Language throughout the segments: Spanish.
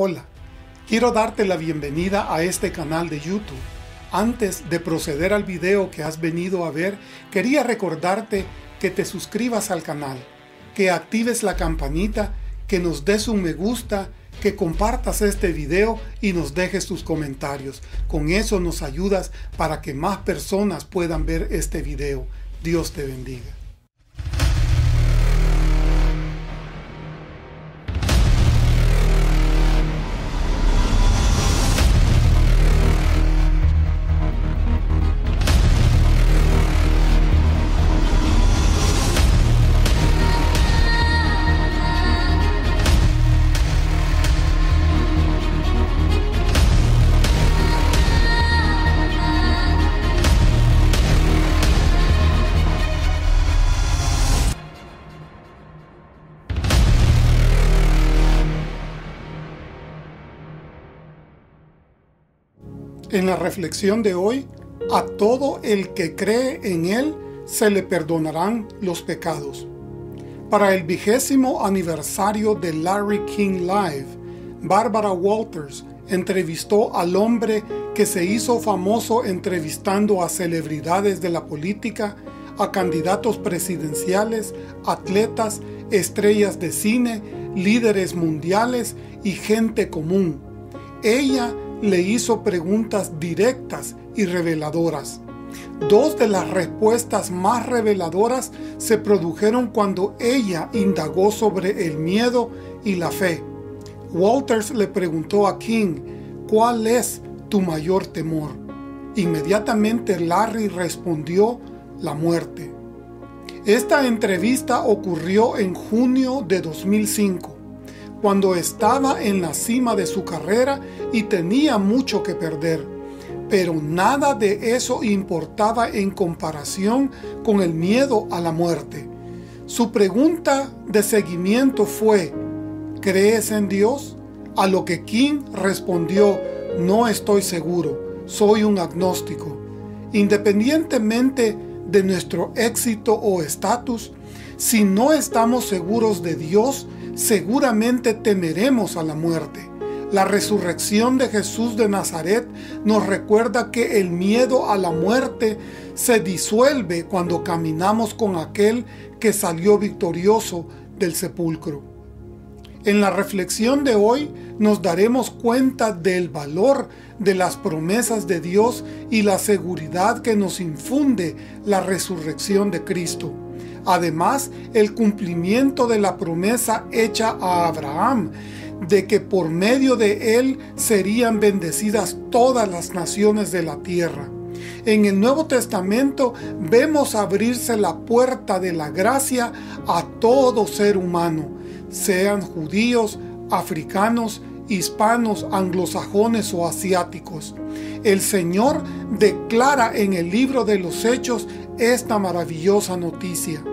Hola, quiero darte la bienvenida a este canal de YouTube. Antes de proceder al video que has venido a ver, quería recordarte que te suscribas al canal, que actives la campanita, que nos des un me gusta, que compartas este video y nos dejes tus comentarios. Con eso nos ayudas para que más personas puedan ver este video. Dios te bendiga. En la reflexión de hoy, a todo el que cree en Él se le perdonarán los pecados. Para el vigésimo aniversario de Larry King Live, Barbara Walters entrevistó al hombre que se hizo famoso entrevistando a celebridades de la política, a candidatos presidenciales, atletas, estrellas de cine, líderes mundiales y gente común. Ella le hizo preguntas directas y reveladoras. Dos de las respuestas más reveladoras se produjeron cuando ella indagó sobre el miedo y la fe. Walters le preguntó a King, ¿cuál es tu mayor temor? Inmediatamente Larry respondió, la muerte. Esta entrevista ocurrió en junio de 2005 cuando estaba en la cima de su carrera y tenía mucho que perder. Pero nada de eso importaba en comparación con el miedo a la muerte. Su pregunta de seguimiento fue, ¿crees en Dios? A lo que King respondió, no estoy seguro, soy un agnóstico. Independientemente de nuestro éxito o estatus, si no estamos seguros de Dios, seguramente temeremos a la muerte. La resurrección de Jesús de Nazaret nos recuerda que el miedo a la muerte se disuelve cuando caminamos con aquel que salió victorioso del sepulcro. En la reflexión de hoy nos daremos cuenta del valor de las promesas de Dios y la seguridad que nos infunde la resurrección de Cristo. Además, el cumplimiento de la promesa hecha a Abraham, de que por medio de él serían bendecidas todas las naciones de la tierra. En el Nuevo Testamento vemos abrirse la puerta de la gracia a todo ser humano, sean judíos, africanos, hispanos, anglosajones o asiáticos. El Señor declara en el libro de los Hechos esta maravillosa noticia.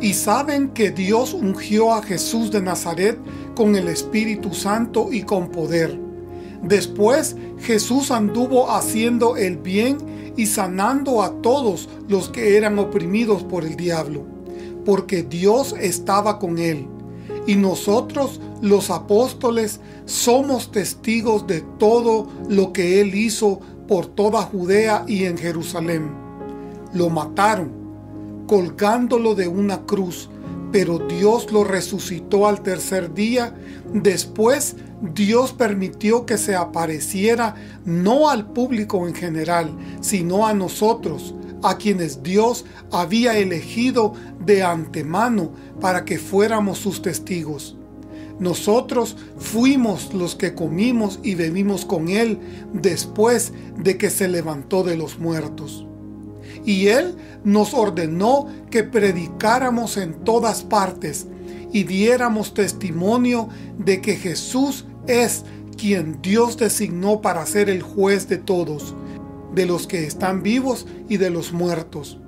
Y saben que Dios ungió a Jesús de Nazaret con el Espíritu Santo y con poder. Después Jesús anduvo haciendo el bien y sanando a todos los que eran oprimidos por el diablo, porque Dios estaba con él. Y nosotros, los apóstoles, somos testigos de todo lo que él hizo por toda Judea y en Jerusalén. Lo mataron, colgándolo de una cruz, pero Dios lo resucitó al tercer día. Después Dios permitió que se apareciera no al público en general, sino a nosotros, a quienes Dios había elegido de antemano para que fuéramos sus testigos. Nosotros fuimos los que comimos y bebimos con Él después de que se levantó de los muertos. Y Él nos ordenó que predicáramos en todas partes y diéramos testimonio de que Jesús es quien Dios designó para ser el juez de todos, de los que están vivos y de los muertos.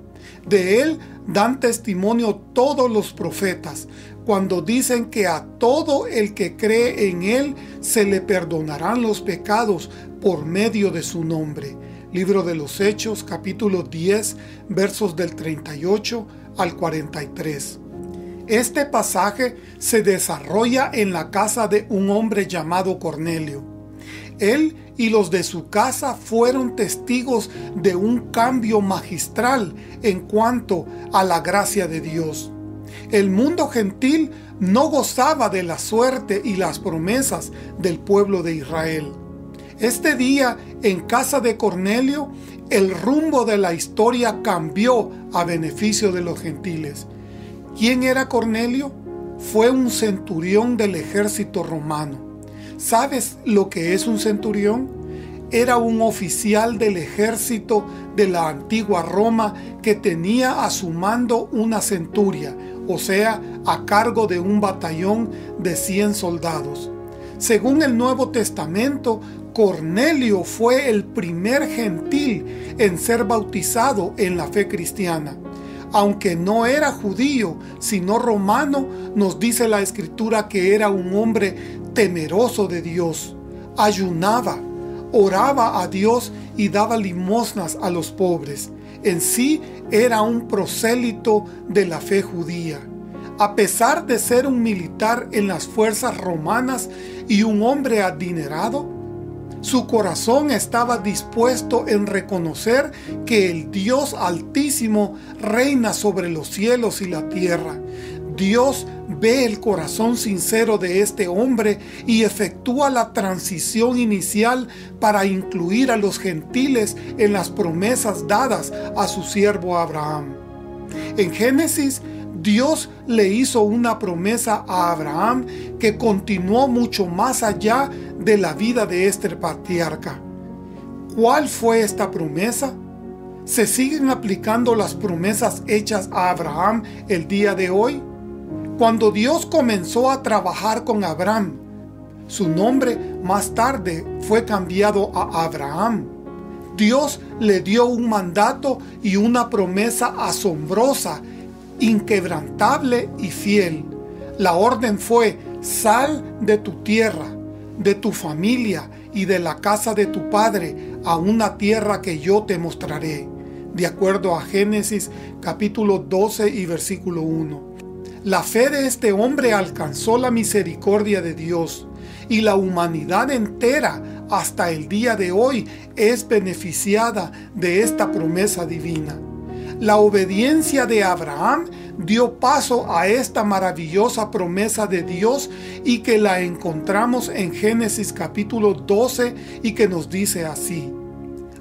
De Él dan testimonio todos los profetas, cuando dicen que a todo el que cree en Él se le perdonarán los pecados por medio de su nombre. Libro de los Hechos, capítulo 10, versos del 38 al 43. Este pasaje se desarrolla en la casa de un hombre llamado Cornelio. Él y los de su casa fueron testigos de un cambio magistral en cuanto a la gracia de Dios. El mundo gentil no gozaba de la suerte y las promesas del pueblo de Israel. Este día, en casa de Cornelio, el rumbo de la historia cambió a beneficio de los gentiles. ¿Quién era Cornelio? Fue un centurión del ejército romano. ¿Sabes lo que es un centurión? Era un oficial del ejército de la antigua Roma que tenía a su mando una centuria, o sea, a cargo de un batallón de 100 soldados. Según el Nuevo Testamento, Cornelio fue el primer gentil en ser bautizado en la fe cristiana. Aunque no era judío, sino romano, nos dice la escritura que era un hombre temeroso de Dios. Ayunaba, oraba a Dios y daba limosnas a los pobres. En sí era un prosélito de la fe judía. A pesar de ser un militar en las fuerzas romanas y un hombre adinerado, su corazón estaba dispuesto en reconocer que el Dios Altísimo reina sobre los cielos y la tierra. Dios ve el corazón sincero de este hombre y efectúa la transición inicial para incluir a los gentiles en las promesas dadas a su siervo Abraham. En Génesis Dios le hizo una promesa a Abraham que continuó mucho más allá de la vida de este patriarca. ¿Cuál fue esta promesa? ¿Se siguen aplicando las promesas hechas a Abraham el día de hoy? Cuando Dios comenzó a trabajar con Abraham, su nombre más tarde fue cambiado a Abraham. Dios le dio un mandato y una promesa asombrosa inquebrantable y fiel. La orden fue, sal de tu tierra, de tu familia y de la casa de tu padre a una tierra que yo te mostraré. De acuerdo a Génesis capítulo 12 y versículo 1. La fe de este hombre alcanzó la misericordia de Dios y la humanidad entera hasta el día de hoy es beneficiada de esta promesa divina. La obediencia de Abraham dio paso a esta maravillosa promesa de Dios y que la encontramos en Génesis capítulo 12 y que nos dice así.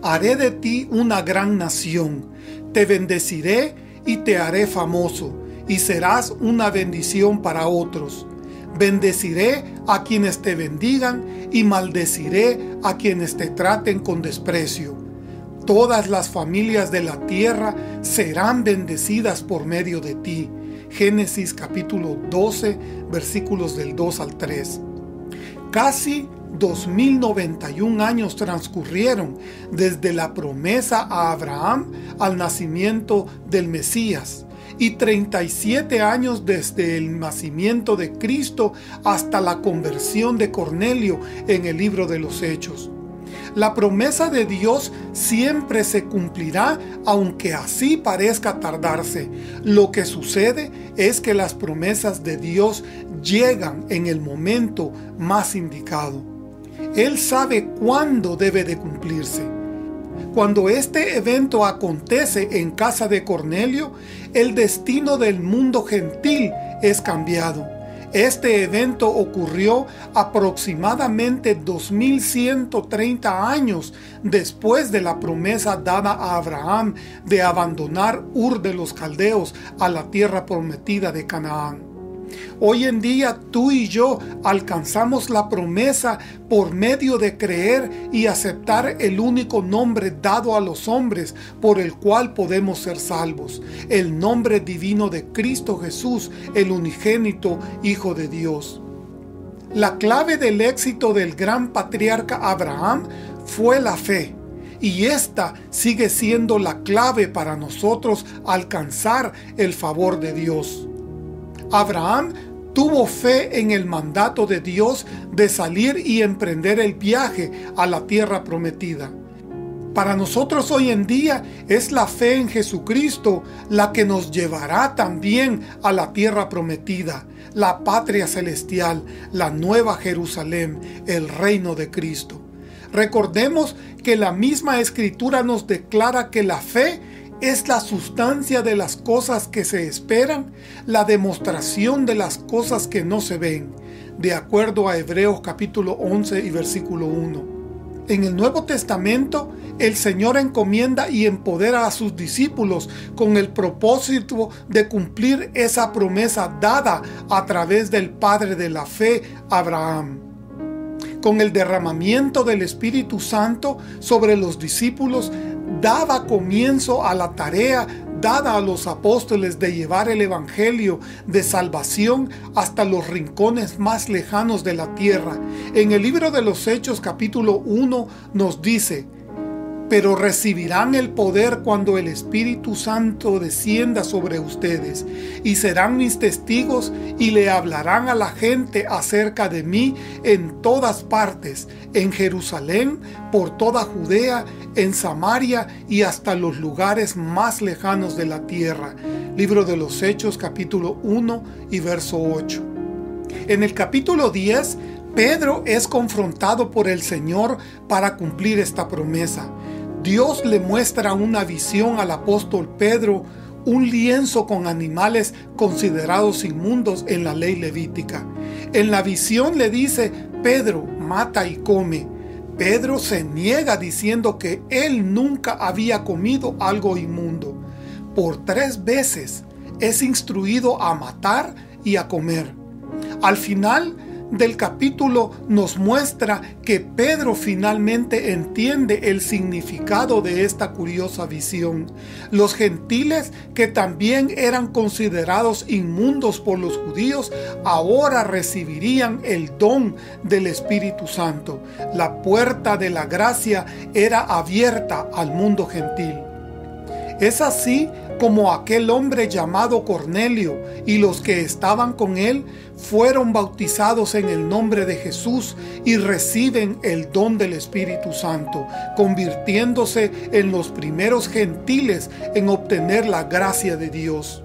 Haré de ti una gran nación, te bendeciré y te haré famoso, y serás una bendición para otros. Bendeciré a quienes te bendigan y maldeciré a quienes te traten con desprecio Todas las familias de la tierra serán bendecidas por medio de ti. Génesis capítulo 12 versículos del 2 al 3. Casi 2091 años transcurrieron desde la promesa a Abraham al nacimiento del Mesías y 37 años desde el nacimiento de Cristo hasta la conversión de Cornelio en el libro de los Hechos. La promesa de Dios siempre se cumplirá aunque así parezca tardarse. Lo que sucede es que las promesas de Dios llegan en el momento más indicado. Él sabe cuándo debe de cumplirse. Cuando este evento acontece en casa de Cornelio, el destino del mundo gentil es cambiado. Este evento ocurrió aproximadamente 2130 años después de la promesa dada a Abraham de abandonar Ur de los Caldeos a la tierra prometida de Canaán. Hoy en día tú y yo alcanzamos la promesa por medio de creer y aceptar el único nombre dado a los hombres por el cual podemos ser salvos, el nombre divino de Cristo Jesús, el unigénito Hijo de Dios. La clave del éxito del gran patriarca Abraham fue la fe. Y esta sigue siendo la clave para nosotros alcanzar el favor de Dios. Abraham tuvo fe en el mandato de Dios de salir y emprender el viaje a la tierra prometida. Para nosotros hoy en día es la fe en Jesucristo la que nos llevará también a la tierra prometida, la patria celestial, la nueva Jerusalén, el reino de Cristo. Recordemos que la misma escritura nos declara que la fe es la sustancia de las cosas que se esperan, la demostración de las cosas que no se ven, de acuerdo a Hebreos capítulo 11 y versículo 1. En el Nuevo Testamento, el Señor encomienda y empodera a sus discípulos con el propósito de cumplir esa promesa dada a través del Padre de la fe, Abraham. Con el derramamiento del Espíritu Santo sobre los discípulos, daba comienzo a la tarea dada a los apóstoles de llevar el Evangelio de salvación hasta los rincones más lejanos de la tierra. En el libro de los Hechos capítulo 1 nos dice, pero recibirán el poder cuando el Espíritu Santo descienda sobre ustedes, y serán mis testigos y le hablarán a la gente acerca de mí en todas partes, en Jerusalén, por toda Judea, en Samaria y hasta los lugares más lejanos de la tierra. Libro de los Hechos capítulo 1 y verso 8. En el capítulo 10, Pedro es confrontado por el Señor para cumplir esta promesa. Dios le muestra una visión al apóstol Pedro, un lienzo con animales considerados inmundos en la ley levítica. En la visión le dice, Pedro, mata y come. Pedro se niega diciendo que él nunca había comido algo inmundo. Por tres veces es instruido a matar y a comer. Al final, del capítulo nos muestra que Pedro finalmente entiende el significado de esta curiosa visión. Los gentiles, que también eran considerados inmundos por los judíos, ahora recibirían el don del Espíritu Santo. La puerta de la gracia era abierta al mundo gentil. Es así como aquel hombre llamado Cornelio y los que estaban con él fueron bautizados en el nombre de Jesús y reciben el don del Espíritu Santo, convirtiéndose en los primeros gentiles en obtener la gracia de Dios.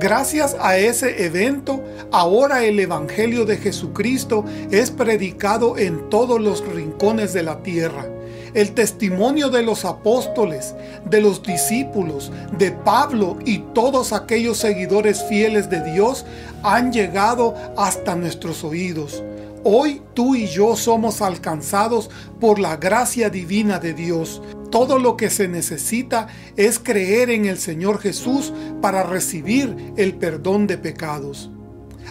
Gracias a ese evento, ahora el Evangelio de Jesucristo es predicado en todos los rincones de la tierra el testimonio de los apóstoles, de los discípulos, de Pablo y todos aquellos seguidores fieles de Dios han llegado hasta nuestros oídos. Hoy tú y yo somos alcanzados por la gracia divina de Dios. Todo lo que se necesita es creer en el Señor Jesús para recibir el perdón de pecados.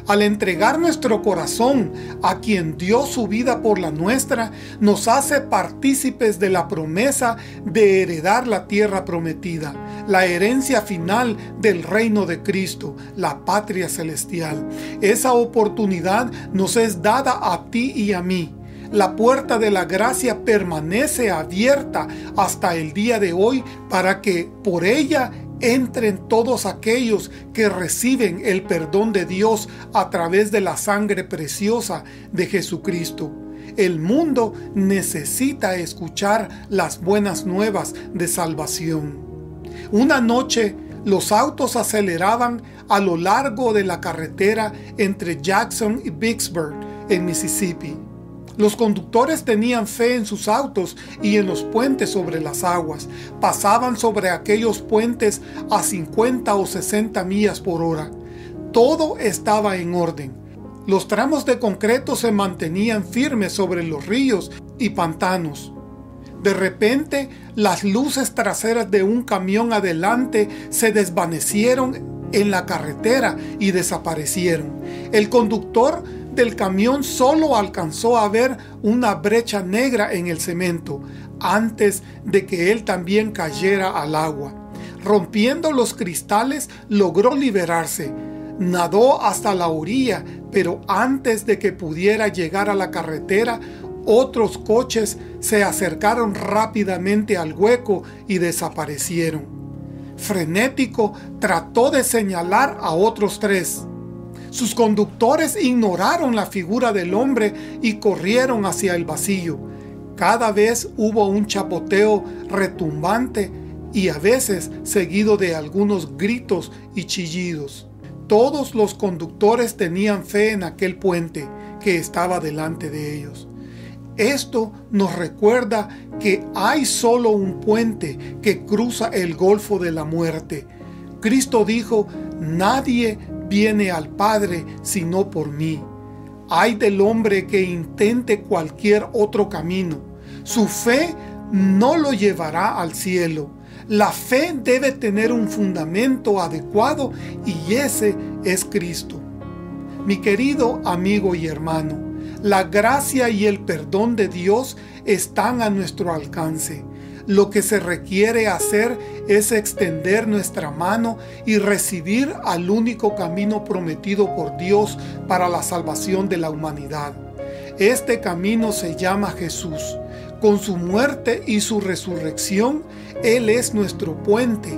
Al entregar nuestro corazón a quien dio su vida por la nuestra, nos hace partícipes de la promesa de heredar la tierra prometida, la herencia final del reino de Cristo, la patria celestial. Esa oportunidad nos es dada a ti y a mí. La puerta de la gracia permanece abierta hasta el día de hoy para que por ella entren todos aquellos que reciben el perdón de Dios a través de la sangre preciosa de Jesucristo. El mundo necesita escuchar las buenas nuevas de salvación. Una noche los autos aceleraban a lo largo de la carretera entre Jackson y Vicksburg, en Mississippi. Los conductores tenían fe en sus autos y en los puentes sobre las aguas. Pasaban sobre aquellos puentes a 50 o 60 millas por hora. Todo estaba en orden. Los tramos de concreto se mantenían firmes sobre los ríos y pantanos. De repente, las luces traseras de un camión adelante se desvanecieron en la carretera y desaparecieron. El conductor del camión solo alcanzó a ver una brecha negra en el cemento antes de que él también cayera al agua. Rompiendo los cristales logró liberarse. Nadó hasta la orilla, pero antes de que pudiera llegar a la carretera, otros coches se acercaron rápidamente al hueco y desaparecieron. Frenético, trató de señalar a otros tres. Sus conductores ignoraron la figura del hombre y corrieron hacia el vacío. Cada vez hubo un chapoteo retumbante y a veces seguido de algunos gritos y chillidos. Todos los conductores tenían fe en aquel puente que estaba delante de ellos. Esto nos recuerda que hay solo un puente que cruza el golfo de la muerte. Cristo dijo, nadie viene al Padre sino por mí. Hay del hombre que intente cualquier otro camino. Su fe no lo llevará al cielo. La fe debe tener un fundamento adecuado y ese es Cristo. Mi querido amigo y hermano, la gracia y el perdón de Dios están a nuestro alcance. Lo que se requiere hacer es extender nuestra mano y recibir al único camino prometido por Dios para la salvación de la humanidad. Este camino se llama Jesús. Con su muerte y su resurrección, Él es nuestro puente,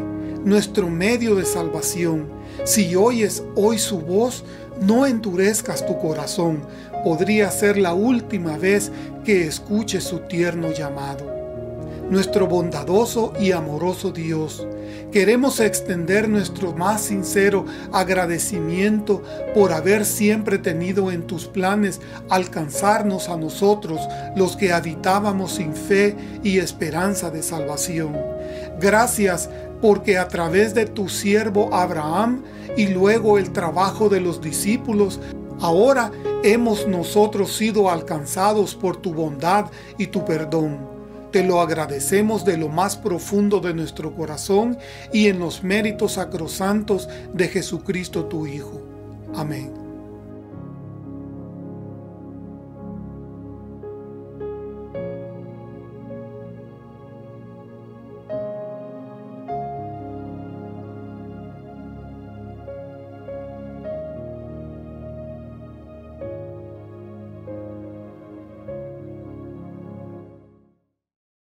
nuestro medio de salvación. Si oyes hoy su voz, no endurezcas tu corazón, podría ser la última vez que escuches su tierno llamado. Nuestro bondadoso y amoroso Dios, queremos extender nuestro más sincero agradecimiento por haber siempre tenido en tus planes alcanzarnos a nosotros los que habitábamos sin fe y esperanza de salvación. Gracias porque a través de tu siervo Abraham y luego el trabajo de los discípulos, ahora hemos nosotros sido alcanzados por tu bondad y tu perdón. Te lo agradecemos de lo más profundo de nuestro corazón y en los méritos sacrosantos de Jesucristo tu Hijo. Amén.